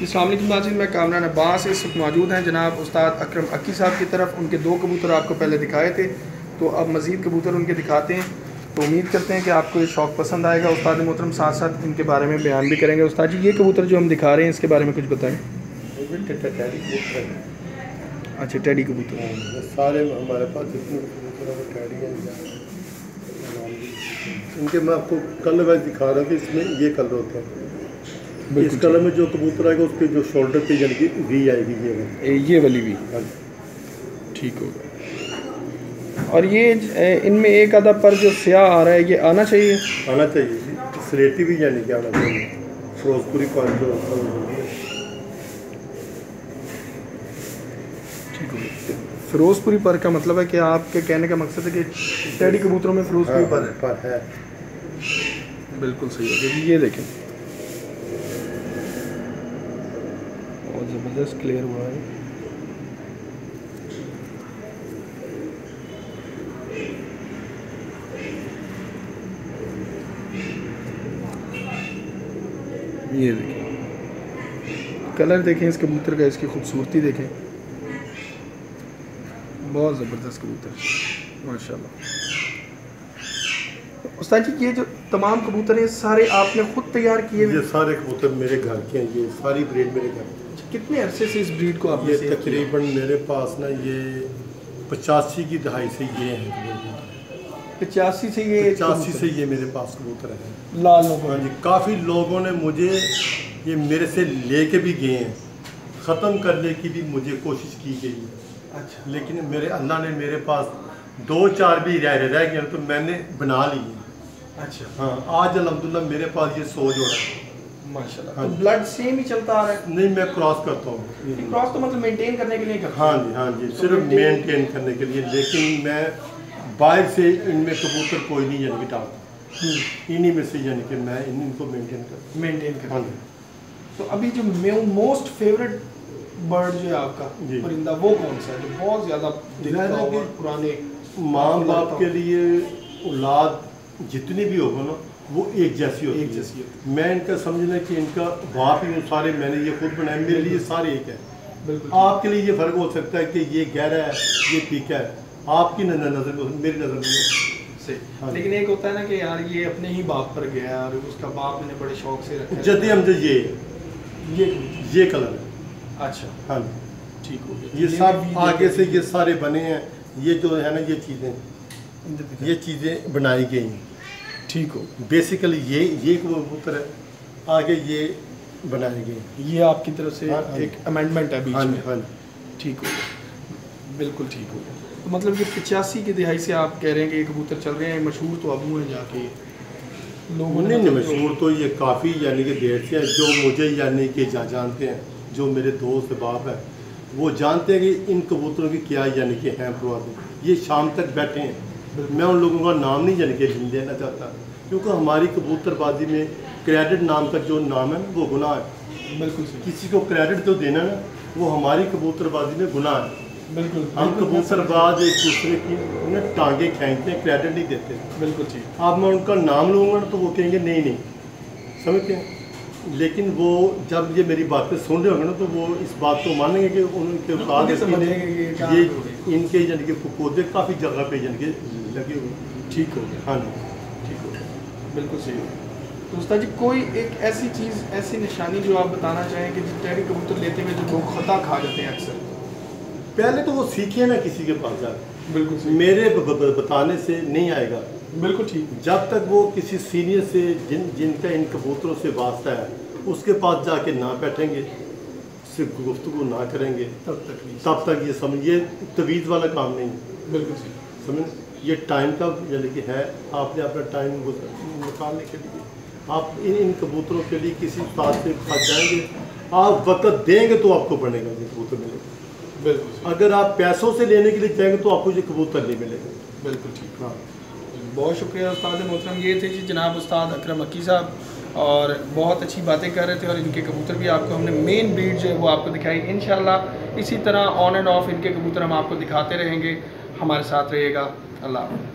السلام علیکم ناظرین، میں کامران عباس اس وقت موجود ہیں۔ جناب استاد اکرم اکی صاحب کی طرف ان کے دو کبوتر آپ کو پہلے دکھائے تھے۔ تو اب مزید کبوتر ان کے دکھاتے ہیں۔ تو امید کرتے ہیں کہ آپ کو یہ شوق پسند آئے گا۔ استاد محترم ساتھ ساتھ ان کے بارے میں بیان بھی کریں گے۔ استاد جی یہ کبوتر جو ہم دکھا رہے ہیں، اس کے بارے میں کچھ بتائیں۔ اچھا ٹیڈی کبوتر۔ سارے ہمارے پاس جتنے کبوتر ہیں، وہ ٹیڈی ہیں۔ ان کے میں آپ کو کلر وائز دکھا رہا ہوں کہ اس میں یہ کلر ہوتا ہے۔ اس کلر میں جو کبوتر آئے گا اس کے جو شولڈر پہ یعنی کہ وی آئے گی یہ یہ والی بھی ہاں جی۔ ٹھیک ہوگا اور یہ ان میں ایک آدھا پر جو سیاہ آ رہا ہے یہ آنا چاہیے؟ آنا چاہیے جی۔ سلیٹی بھی یعنی کہ آنا چاہیے۔ فروز پوری پوائنٹ جو فیروز پوری پر کا مطلب ہے کہ آپ کے کہنے کا مقصد ہے کہ ٹیڈی کبوتروں میں فیروز پوری پر ہے۔ پر ہے۔ بالکل صحیح۔ ہے یہ دیکھیں۔ زبردست کلیئر ہوا ہے۔ یہ دیکھیں۔ کلر دیکھیں اس کبوتر کا، اس کی خوبصورتی دیکھیں۔ بہت زبردست کبوتر۔ ماشاء اللہ استاد جی یہ جو تمام کبوتر ہیں سارے آپ نے خود تیار کیے یہ سارے کبوتر میرے گھر کے ہیں، یہ ساری بریڈ میرے گھر کی ہے۔ کتنے عرصے سے اس بریڈ کو آپ نے یہ؟ تقریباً میرے پاس نا یہ پچاسی کی دہائی سے یہ ہیں پچاسی سے یہ پچاسی سے یہ میرے پاس کبوتر ہیں۔ لال ہاں جی کافی لوگوں نے مجھے یہ میرے سے لے کے بھی گئے ہیں۔ ختم کرنے کی بھی مجھے کوشش کی گئی ہے۔ اچھا۔ لیکن میرے اللہ نے میرے پاس دو چار بھی رہ رہ گئے ہیں تو میں نے بنا لی اچھا۔ ہاں آج الحمدللہ میرے پاس یہ ہو رہا ہے۔ ماشاء اللہ ہاں تو جی۔ بلڈ سیم ہی چلتا آ رہا ہے۔ نہیں میں کراس کرتا ہوں۔ کراس تو مطلب مینٹین کرنے کے لیے کرتے ہاں جی ہاں جی صرف مینٹین کرنے کے لیے۔ لیکن میں باہر سے ان میں کبوتر کوئی نہیں یعنی کہ ڈالتا انہی میں سے یعنی کہ میں ان ان کو مینٹین کرتا مینٹین ہوں۔ ہاں جی۔ تو ابھی جو موسٹ فیوریٹ برڈ جو ہے آپ کا جی۔ پرندہ وہ کون سا ہے جو بہت زیادہ دکھتا ظاہر ہے ہو کہ اور پرانے ماں باپ کے لیے اولاد جتنی بھی ہوگا نا وہ ایک جیسی ہوتی ایک ہے۔ جیسی ہوتی میں ان کا سمجھنا کہ ان کا باپ ہی ہوں سارے میں نے یہ خود بنائے میرے لیے سارے ایک ہے بالکل۔ آپ کے لیے یہ فرق ہو سکتا ہے کہ یہ گہرا ہے یہ پھیکا ہے۔ آپ کی نظر نظر میں میری نظر میں۔ سے ہاں جی۔ لیکن ایک ہوتا ہے نا کہ یار یہ اپنے ہی باپ پر گیا اور اس کا باپ میں نے بڑے شوق سے رکھا ہے۔ جدی ہم یہ یہ کلر۔ ہے اچھا۔ ہاں جی۔ ٹھیک ہو گیا۔ یہ سب آگے سے یہ سارے بنے ہیں۔ یہ جو ہے نا یہ چیزیں یہ چیزیں بنائی گئی ہیں۔ ٹھیک ہو۔ بیسیکلی یہ یہ کبوتر ہے آگے یہ بنائے گئے۔ یہ آپ کی طرف سے ہاں، ہاں۔ ایک امینڈمنٹ ہے بیچ ہاں میں۔ جی ہاں جی۔ ٹھیک ہو۔ بالکل ٹھیک ہو۔ تو مطلب یہ پچاسی کی دہائی سے آپ کہہ رہے ہیں کہ یہ کبوتر چل رہے ہیں مشہور تو ابو ہیں جا کے۔ لوگوں نے مشہور تو یہ کافی یعنی کہ دیر سے ہیں۔ جو مجھے یعنی کہ جا جانتے ہیں جو میرے دوست باپ ہیں وہ جانتے ہیں کہ ان کبوتروں کی کیا یعنی کہ ہیں پروازیں یہ شام تک بیٹھے ہیں۔ میں ان لوگوں کا نام نہیں یعنی کہ لینا چاہتا۔ کیونکہ ہماری کبوتر بازی میں کریڈٹ نام کا جو نام ہے وہ گناہ ہے۔ بالکل کسی کو کریڈٹ تو دینا نا وہ ہماری کبوتر بازی میں گناہ ہے۔ بالکل۔ ہم کبوتر باز ایک دوسرے کی انہیں ٹانگیں کھینچتے ہیں کریڈٹ نہیں دیتے۔ بالکل ٹھیک اب میں ان کا نام لوں گا تو وہ کہیں گے نہیں نہیں۔ سمجھتے ہیں؟ لیکن وہ جب یہ میری باتیں سن رہے ہوں گے نا تو وہ اس بات کو مانیں گے کہ ان کے بعد یہ ان کے یعنی کہ پودے کافی جگہ پہ یعنی کہ لگے ہوئے ٹھیک ہو گیا ہاں جی۔ ٹھیک ہو گیا بالکل صحیح ہو گیا تو استاد جی کوئی ایک ایسی چیز ایسی نشانی جو آپ بتانا چاہیں کہ جس ٹیری کبوتر لیتے ہوئے جو لوگ خطا کھا جاتے ہیں اکثر؟ پہلے تو وہ سیکھے نا کسی کے پاس جا کے۔ بالکل میرے بتانے سے نہیں آئے گا۔ بالکل ٹھیک۔ جب تک وہ کسی سینئر سے جن جن کا ان کبوتروں سے واسطہ ہے اس کے پاس جا کے نہ بیٹھیں گے۔ سے گفتگو نہ کریں گے تب تک تب تک یہ سمجھ یہ طویز والا کام نہیں۔ ہے بالکل سمجھ یہ ٹائم کا یعنی کہ ہے آپ نے اپنا ٹائم نکالنے کے لیے۔ آپ ان ان کبوتروں کے لیے کسی استاد سے پھنس جائیں گے۔ آپ وقت دیں گے تو آپ کو بنے گا یہ کبوتر ملے گا۔ بالکل اگر آپ پیسوں سے لینے کے لیے جائیں گے تو آپ کو یہ کبوتر نہیں ملے گا۔ بالکل ٹھیک۔ ہاں۔ بہت شکریہ استاد محترم یہ تھے جی جناب استاد اکرم اکی صاحب۔ اور بہت اچھی باتیں کر رہے تھے اور ان کے کبوتر بھی آپ کو ہم نے مین بریڈ جو ہے وہ آپ کو دکھائی۔ انشاءاللہ اسی طرح آن اینڈ آف ان کے کبوتر ہم آپ کو دکھاتے رہیں گے۔ ہمارے ساتھ رہیے گا۔ اللہ حافظ۔